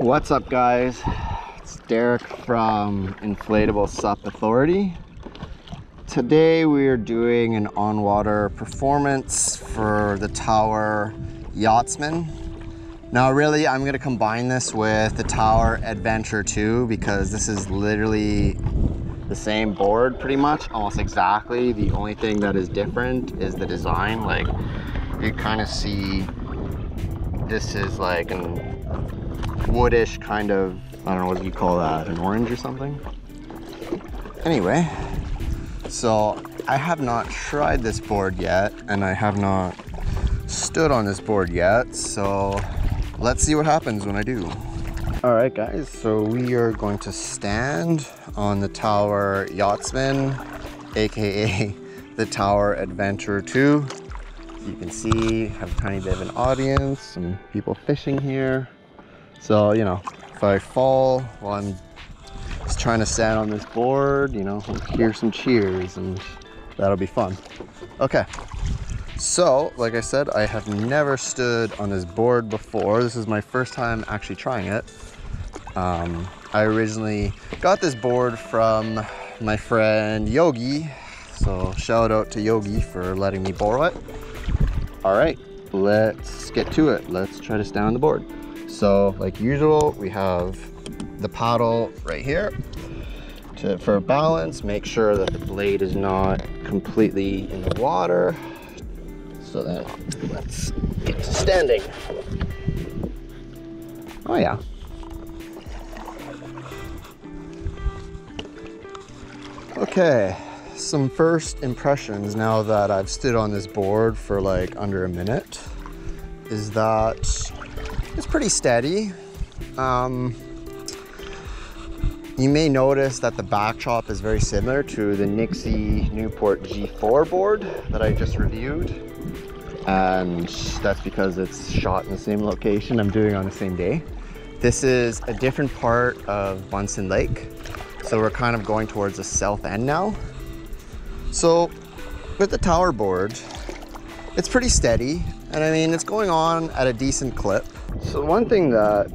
What's up guys? It's Derek from Inflatable Sup Authority. Today we are doing an on-water performance for the Tower Yachtsman. Now really I'm gonna combine this with the Tower Adventurer 2 because this is literally the same board pretty much, almost exactly. The only thing that is different is the design. Like you kind of see this is like an woodish kind of, I don't know what you call that, an orange or something? Anyway, so I have not tried this board yet and I have not stood on this board yet. So let's see what happens when I do. All right guys, so we are going to stand on the Tower Yachtsman, AKA the Tower Adventurer 2. You can see, have a tiny bit of an audience, some people fishing here. So, you know, if I fall while I'm just trying to stand on this board, you know, hear some cheers and that'll be fun. Okay, so like I said, I have never stood on this board before. This is my first time actually trying it. Um, I originally got this board from my friend Yogi. So shout out to Yogi for letting me borrow it. All right, let's get to it. Let's try to stand on the board. So like usual, we have the paddle right here. To, for a balance, make sure that the blade is not completely in the water. So then let's get to standing. Oh yeah. Okay, some first impressions now that I've stood on this board for like under a minute is that it's pretty steady. Um, you may notice that the back chop is very similar to the Nixy Newport G4 board that I just reviewed. And that's because it's shot in the same location I'm doing on the same day. This is a different part of Buntzen Lake. So we're kind of going towards the south end now. So with the tower board, it's pretty steady. And I mean, it's going on at a decent clip. So one thing that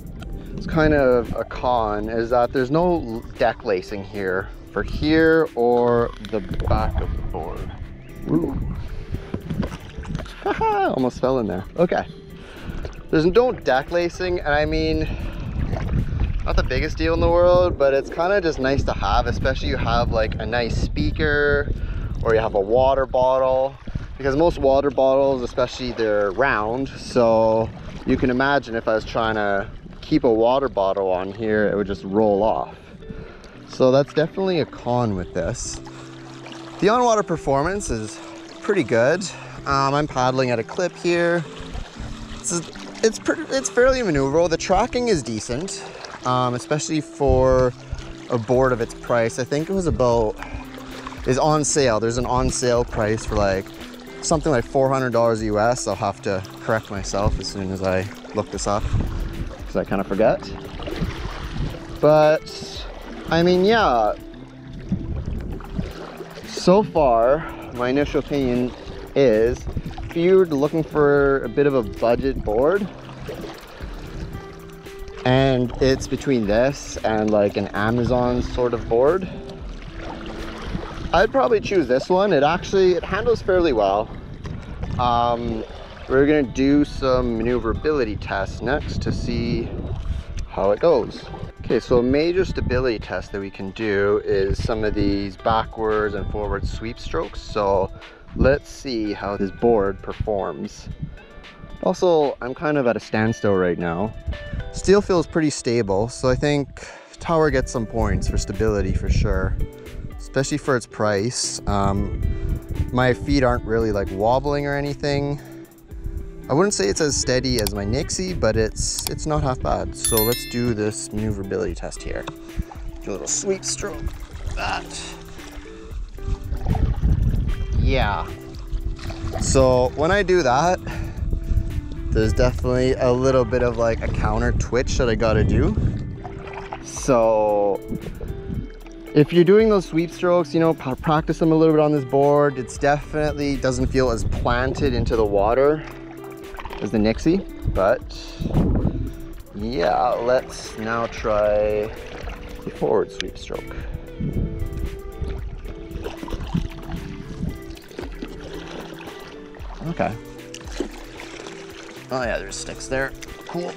is kind of a con is that there's no deck lacing here for here or the back of the board. Ooh. Almost fell in there. Okay. There's no deck lacing, and I mean, not the biggest deal in the world, but it's kind of just nice to have, especially you have like a nice speaker or you have a water bottle because most water bottles, especially they're round. So you can imagine if I was trying to keep a water bottle on here, it would just roll off. So that's definitely a con with this. The on-water performance is pretty good. Um, I'm paddling at a clip here. It's, it's, pretty, it's fairly maneuverable. The tracking is decent, um, especially for a board of its price. I think it was about, is on sale. There's an on sale price for like something like $400 US. I'll have to correct myself as soon as I look this up because I kind of forget. But I mean, yeah, so far, my initial opinion is if you're looking for a bit of a budget board, and it's between this and like an Amazon sort of board, I'd probably choose this one. It actually, it handles fairly well. Um, we're gonna do some maneuverability tests next to see how it goes. Okay, so a major stability test that we can do is some of these backwards and forward sweep strokes. So let's see how this board performs. Also, I'm kind of at a standstill right now. Steel feels pretty stable, so I think Tower gets some points for stability for sure especially for its price. Um, my feet aren't really like wobbling or anything. I wouldn't say it's as steady as my Nixy, but it's it's not half bad. So let's do this maneuverability test here. Do a little sweep stroke. That. Yeah. So when I do that, there's definitely a little bit of like a counter twitch that I gotta do. So if you're doing those sweep strokes, you know, practice them a little bit on this board. It's definitely doesn't feel as planted into the water as the Nixy, but yeah, let's now try the forward sweep stroke. Okay. Oh yeah, there's sticks there. Cool.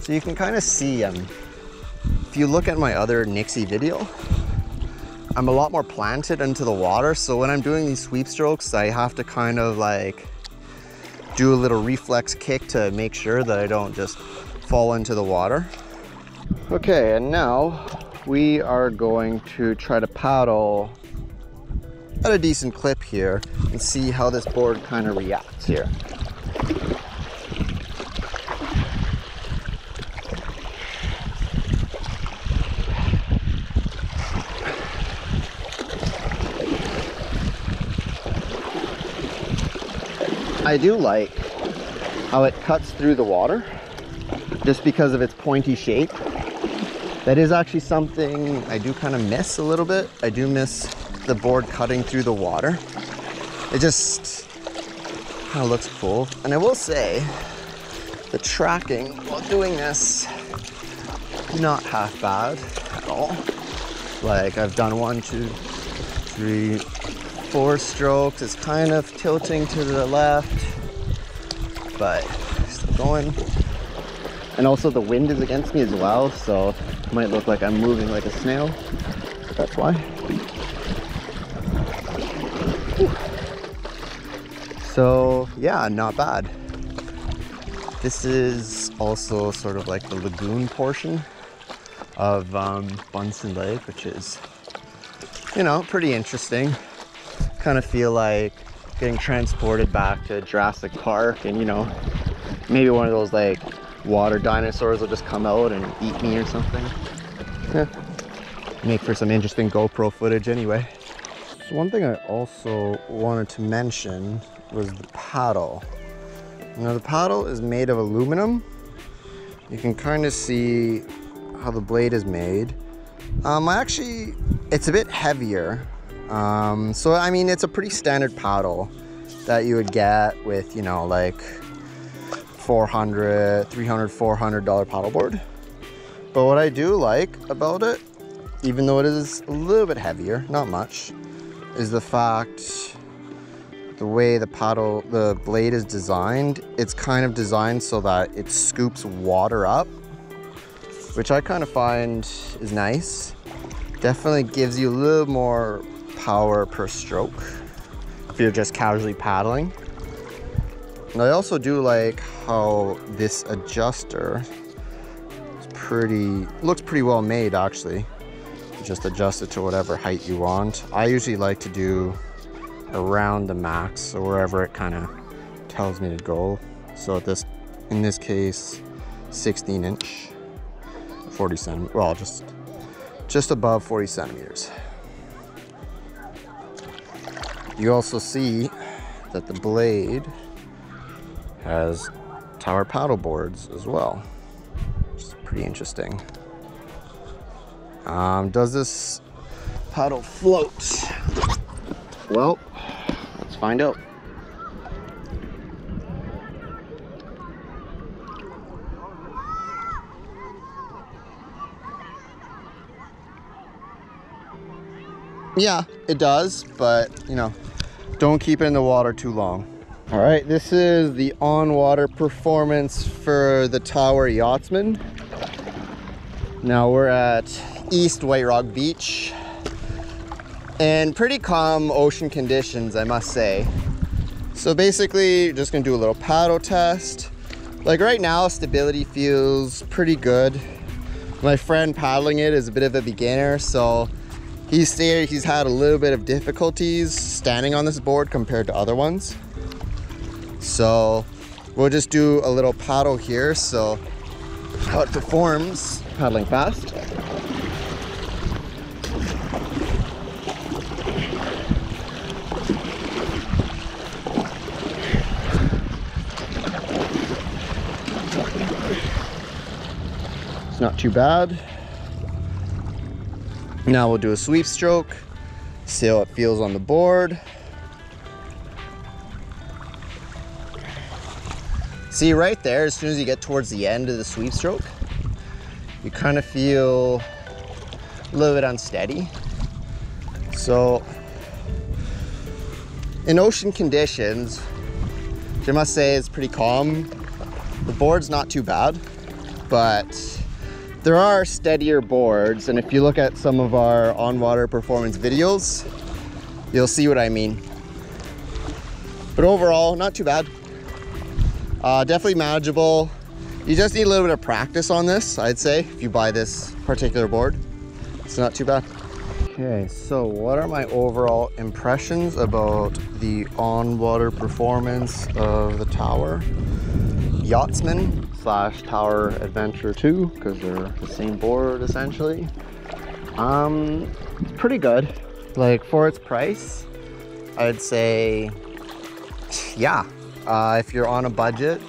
So you can kind of see, um, if you look at my other Nixy video, I'm a lot more planted into the water. So when I'm doing these sweep strokes, I have to kind of like do a little reflex kick to make sure that I don't just fall into the water. Okay, and now we are going to try to paddle at a decent clip here and see how this board kind of reacts here. I do like how it cuts through the water just because of its pointy shape. That is actually something I do kind of miss a little bit. I do miss the board cutting through the water. It just kind of looks cool. And I will say, the tracking while doing this, not half bad at all. Like I've done one, two, three, four strokes. It's kind of tilting to the left, but still going. And also the wind is against me as well, so it might look like I'm moving like a snail. That's why. So yeah, not bad. This is also sort of like the lagoon portion of um, Buntzen Lake, which is, you know, pretty interesting kind of feel like getting transported back to Jurassic Park and you know maybe one of those like water dinosaurs will just come out and eat me or something. Yeah. make for some interesting GoPro footage anyway. So one thing I also wanted to mention was the paddle. Now the paddle is made of aluminum. You can kind of see how the blade is made. Um, I actually it's a bit heavier um, so, I mean, it's a pretty standard paddle that you would get with, you know, like 400, 300, 400 dollar paddleboard. But what I do like about it, even though it is a little bit heavier, not much, is the fact the way the paddle, the blade is designed, it's kind of designed so that it scoops water up, which I kind of find is nice. Definitely gives you a little more power per stroke if you're just casually paddling. And I also do like how this adjuster is pretty, looks pretty well made actually. Just adjust it to whatever height you want. I usually like to do around the max, so wherever it kind of tells me to go. So at this, in this case, 16 inch, 40 centimeters, well, just, just above 40 centimeters. You also see that the blade has tower paddle boards as well, which is pretty interesting. Um, does this paddle float? Well, let's find out. Yeah, it does, but you know, don't keep it in the water too long. All right, this is the on-water performance for the Tower Yachtsman. Now we're at East White Rock Beach and pretty calm ocean conditions, I must say. So basically, just gonna do a little paddle test. Like right now, stability feels pretty good. My friend paddling it is a bit of a beginner, so He's he's had a little bit of difficulties standing on this board compared to other ones. So we'll just do a little paddle here. So how it performs paddling fast. It's not too bad. Now we'll do a sweep stroke, see how it feels on the board. See right there, as soon as you get towards the end of the sweep stroke, you kind of feel a little bit unsteady. So in ocean conditions, which I must say is pretty calm, the board's not too bad, but there are steadier boards. And if you look at some of our on-water performance videos, you'll see what I mean. But overall, not too bad. Uh, definitely manageable. You just need a little bit of practice on this, I'd say, if you buy this particular board. It's not too bad. Okay, so what are my overall impressions about the on-water performance of the Tower Yachtsman slash Tower Adventurer 2 because they're the same board essentially. Um, it's pretty good. Like for its price, I'd say, yeah, uh, if you're on a budget,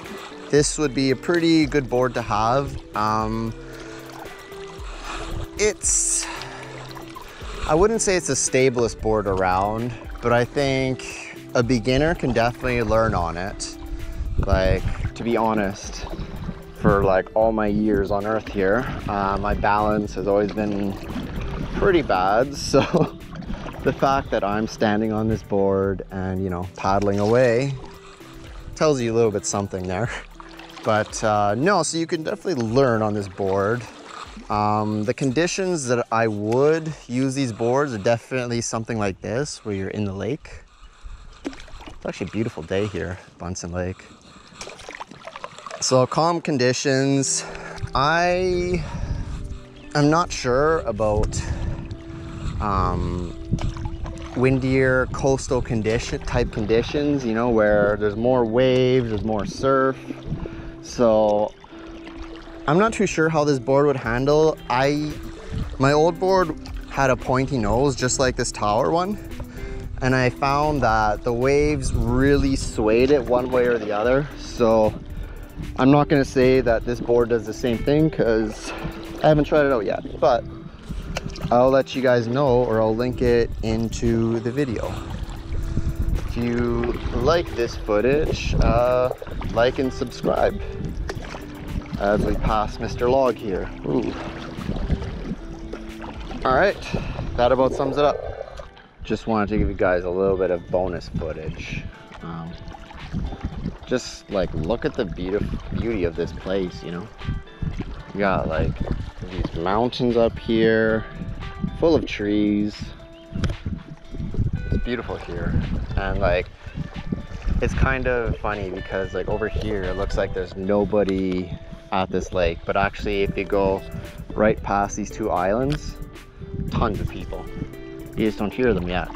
this would be a pretty good board to have. Um, it's I wouldn't say it's the stablest board around, but I think a beginner can definitely learn on it. Like, to be honest, for like all my years on earth here, uh, my balance has always been pretty bad. So the fact that I'm standing on this board and, you know, paddling away tells you a little bit something there. But uh, no, so you can definitely learn on this board. Um, the conditions that I would use these boards are definitely something like this, where you're in the lake. It's actually a beautiful day here, Buntzen Lake. So calm conditions. I am not sure about um, windier coastal condition type conditions, you know, where there's more waves, there's more surf. So I'm not too sure how this board would handle. I, my old board had a pointy nose just like this tower one. And I found that the waves really swayed it one way or the other. So I'm not gonna say that this board does the same thing because I haven't tried it out yet, but I'll let you guys know or I'll link it into the video. If you like this footage, uh, like and subscribe as we pass Mr. Log here. Ooh. All right, that about sums it up. Just wanted to give you guys a little bit of bonus footage. Um, just like look at the beauty beauty of this place, you know. You got like these mountains up here, full of trees. It's beautiful here, and like it's kind of funny because like over here it looks like there's nobody at this lake, but actually if you go right past these two islands, tons of people. You just don't hear them yet.